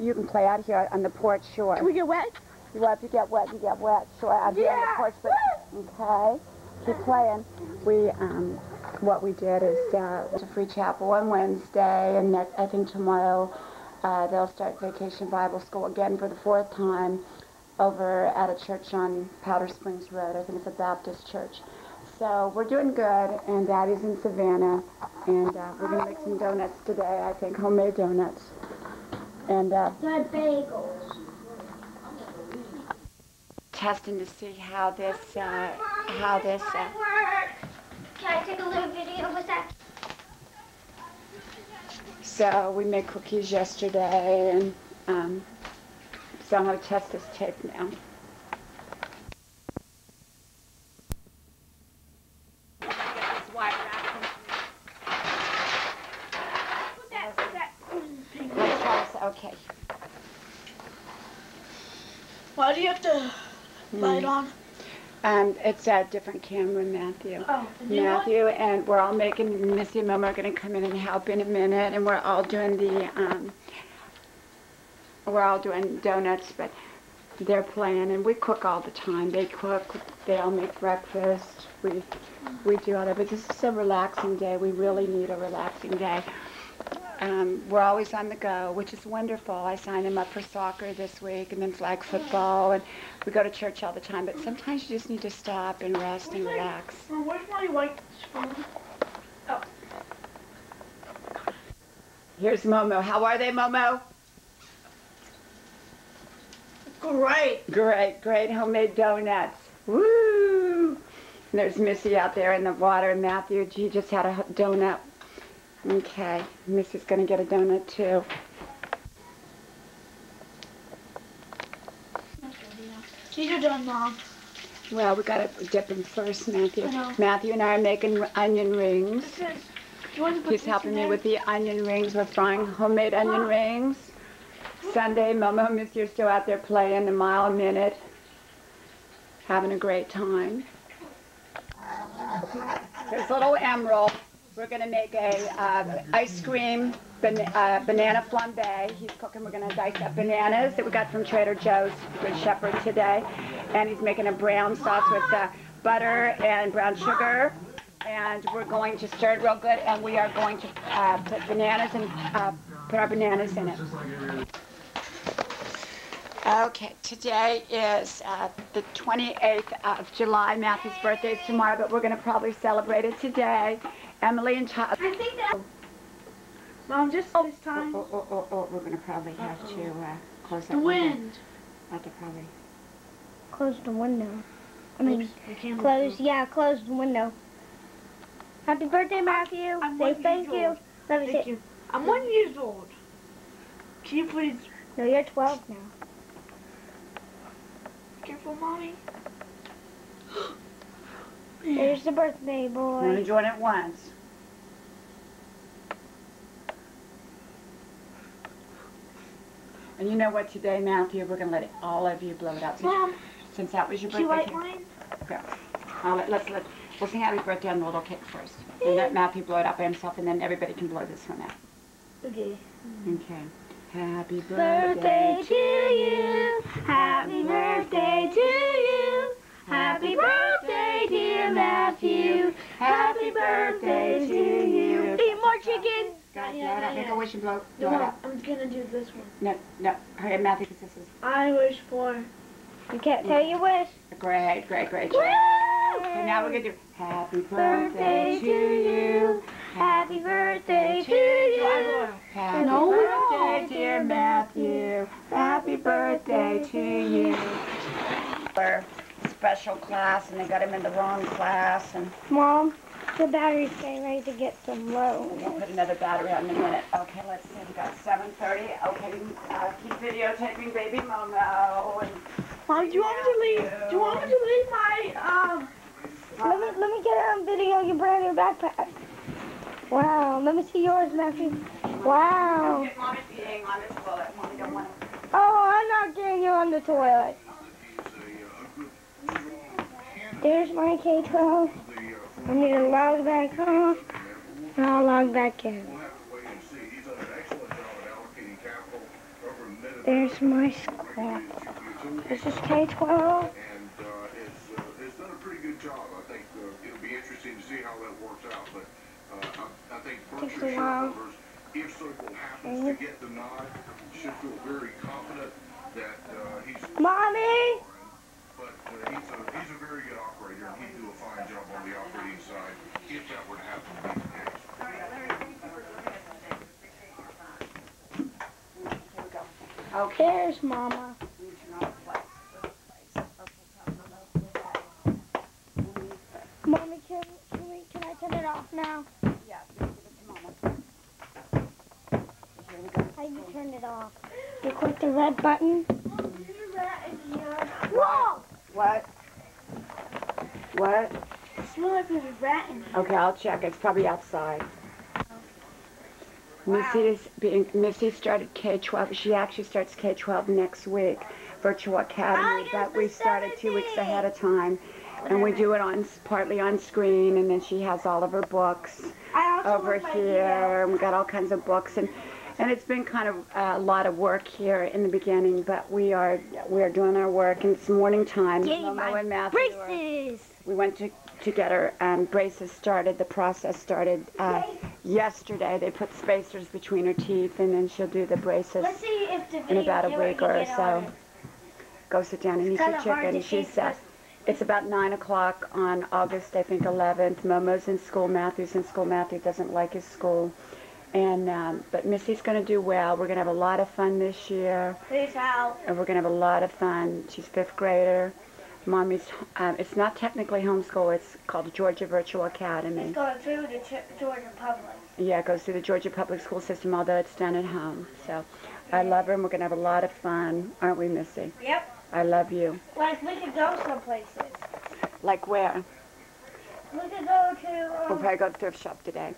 You can play out here on the porch, sure. Can we get wet? You if you get wet, you get wet. Sure, out here on the porch. But, okay, keep playing. We, um, what we did is uh, to Free Chapel on Wednesday, and next, I think tomorrow uh, they'll start Vacation Bible School again for the fourth time over at a church on Powder Springs Road. I think it's a Baptist church. So we're doing good, and Daddy's in Savannah, and uh, we're gonna make some donuts today. I think homemade donuts, and. Uh, The bagels. testing to see how this, uh, how this, uh, Can I take a little video with that? so we made cookies yesterday and, um, so I'm gonna test this tape now. Okay. Why do you have to light on? Um, it's a different camera, Matthew. Oh? Matthew, and we're all making, Missy and Mama are gonna come in and help in a minute, and we're all doing the, um, we're all doing donuts, but they're playing, and we cook all the time. They cook, they all make breakfast, we, we do all that, but this is a relaxing day. We really need a relaxing day. Um, we're always on the go, which is wonderful. I signed him up for soccer this week and then flag football, and we go to church all the time, but sometimes you just need to stop and rest and relax. Well, where's my white spoon? Here's Momo. How are they, Momo? Great. Great, great homemade donuts. Woo! And there's Missy out there in the water, and Matthew, he just had a donut. Okay, Missy's gonna get a donut too. These are done, Mom. Well, we gotta dip them first, Matthew. Matthew and I are making onion rings. Is. Do you want to put He's helping me with the onion rings. We're frying homemade onion rings. Sunday, Momo and Missy are still out there playing a mile a minute, having a great time. Here's little Emerald. We're gonna make a uh, ice cream ban- uh, banana flambe. He's cooking. We're gonna dice up bananas that we got from Trader Joe's Good Shepherd today, and he's making a brown sauce with uh, butter and brown sugar. And we're going to stir it real good, and we are going to uh, put bananas and uh, put our bananas in it. Okay, today is uh, the 28th of July. Matthew's birthday is tomorrow, but we're going to probably celebrate it today. Emily and Todd. I think that. Mom, just this time. Oh, oh, oh, oh, we're going to probably have to uh, close that The window. wind. Have to probably. Close the window. I mean, Oops, the close. Yeah, close the window. Happy birthday, Matthew. I'm Say one thank years you. old. Let me Thank say. you. I'm one years old. Can you please No, you're 12 now. careful, mommy? There's the birthday boy. We're gonna join it once. And you know what, today, Matthew, we're going to let all of you blow it out. Since, Mom, since that was your do you birthday. like mine? I'll let, let's let, we'll sing happy birthday on the little cake first. And let Matthew blow it out by himself, and then everybody can blow this one out. Okay. Okay. Happy Birthday birthday to you. Happy birthday to you. Happy birthday, Matthew. Happy birthday to you. Eat more chicken. God, blow Yeah, it out. Make yeah. a wish and blow, No, blow it out. I'm gonna do this one. No, no. Hurry up, Matthew, this is I wish for. You can't tell your wish. a great, great, great Woo! job. And now we're going to do happy birthday to you. Happy birthday to you. Happy No. birthday, dear Matthew. Happy birthday to you. For special class, and they got him in the wrong class, and Mom, the battery's getting ready to get some low. we'll put another battery on in a minute. Okay, let's see. We got 7:30. Okay, uh, keep videotaping baby Momo. And Mom, do you want me to leave? Do you want me to leave my um? Let me let me get it on video. Your brand new backpack. Wow. Let me see yours, Matthew. Wow. Get mommy peeing on this toilet. Mommy don't want to. Oh, I'm not getting you on the toilet. There's my K-12. I need to log back off. And I'll log back in. We'll have to wait and see. He's done an excellent job at allocating capital over There's my school. This is K-12. and uh, it's, uh, it's done a pretty good job. I think uh, it'll be interesting to see how that works out. But uh, I, I think Takes Berkshire a while. if Circle happens to get the nod, should feel very confident that uh, he's. Mommy! But uh, he's a he's a very good operator, and he'd do a fine job on the operating side if that were to happen to be the case. Okay. There's Mama. Mommy, can, can, we, can I turn it off now? Yeah, give it to Mama. Here we go. How do you turn it off? You click the red button. Whoa! What? What? Smell like there's a rat in here. Okay, I'll check. It's probably outside. Missy is being Missy started K-12. She actually starts K-12 next week, Virtual Academy. Oh, but we the started two weeks ahead of time, and we do it on partly on screen, and then she has all of her books over here, and we got all kinds of books, and and it's been kind of a lot of work here in the beginning, but we are we are doing our work, and it's morning time. Yay, Momo my and Matthew Braces! We went to, to get her um, braces started. The process started uh, yesterday. They put spacers between her teeth, and then she'll do the braces Let's see if the in about a week or so. Go sit down and eat your chicken. She said it's about nine o'clock on August, I think, 11th. Momo's in school. Matthew's in school. Matthew doesn't like his school. And um, but Missy's going to do well. We're going to have a lot of fun this year. Peace out. and we're going to have a lot of fun. She's fifth grader. Mommy's, um, it's not technically homeschool, it's called Georgia Virtual Academy. It's going through the Ch- Georgia Public. Yeah, it goes through the Georgia Public School System, although it's done at home. So I love her, and we're going to have a lot of fun, aren't we, Missy? Yep. I love you. Like we could go some places. Like where? We could go to. We'll Um, probably go to thrift shop today.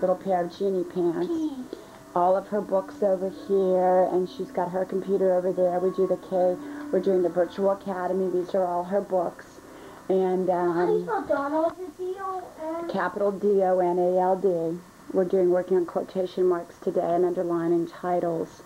Little pair of genie pants. All of her books over here, and she's got her computer over there. We do the K. We're doing the virtual academy. These are all her books, and um, Donald? D-O-N? capital D O N A L D. We're doing working on quotation marks today and underlining titles.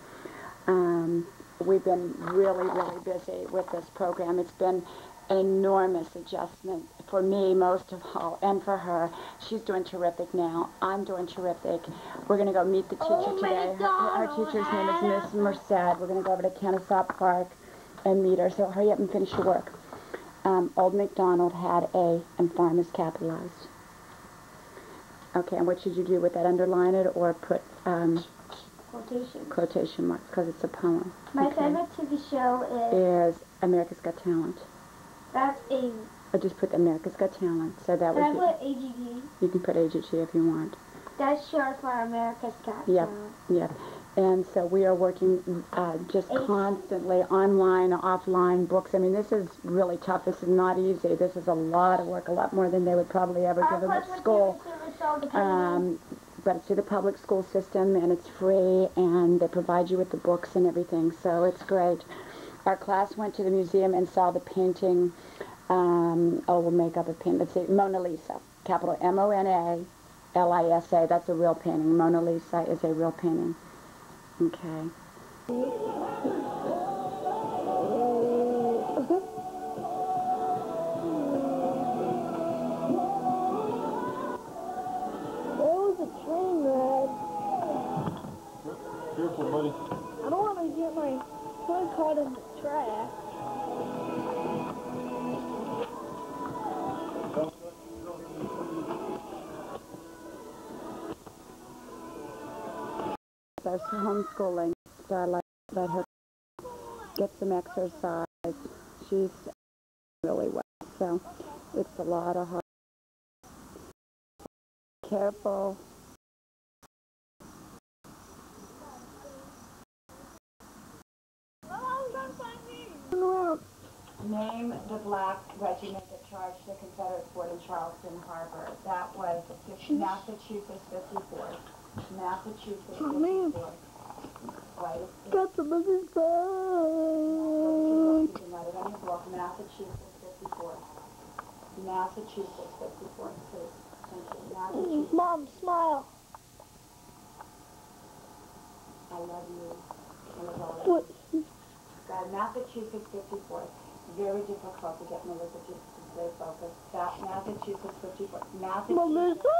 Um, we've been really, really busy with this program. It's been an enormous adjustment for me, most of all, and for her. She's doing terrific now. I'm doing terrific. We're going to go meet the teacher Old today. Her, her teacher's name is Miss Merced. We're going to go over to Kennesaw Park and meet her. So hurry up and finish your work. Um, Old MacDonald had a, and farm is capitalized. Okay, and what should you do with that? Underline it or put um, Quotation. quotation marks because it's a poem. My Okay. favorite TV show is Is America's Got Talent. that's a Or just put America's Got Talent. So that can I would put you can put AGT if you want. That's short for America's Got Yep. Talent. Yep. And so we are working uh, just constantly online, offline books. I mean, this is really tough. This is not easy. This is a lot of work, a lot more than they would probably ever give them at school. the service all the paintings. Um, but it's through the public school system and it's free and they provide you with the books and everything, so it's great. Our class went to the museum and saw the painting. Um, oh, we'll make up a paint. Let's see, Mona Lisa, capital M-O-N-A-L-I-S-A. That's a real painting. Mona Lisa is a real painting. Okay. There was a train ride. Careful, buddy. I don't want to get my foot caught in the trash. Homeschooling, so I like let her get some exercise. She's really well, so it's a lot of hard. Careful. Name the black regiment that charged the Confederate fort in Charleston Harbor. That was Massachusetts 54. Massachusetts 54. Right. Got the living You bug. can write it on your book, Massachusetts 54. Massachusetts 54, please. Massachusetts. Mom, smile. I love you. And it's all that. What? God, Massachusetts 54. Very difficult to get Melissa to stay focused. That Massachusetts 54. Massachusetts Melissa?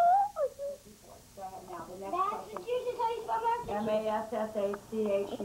54.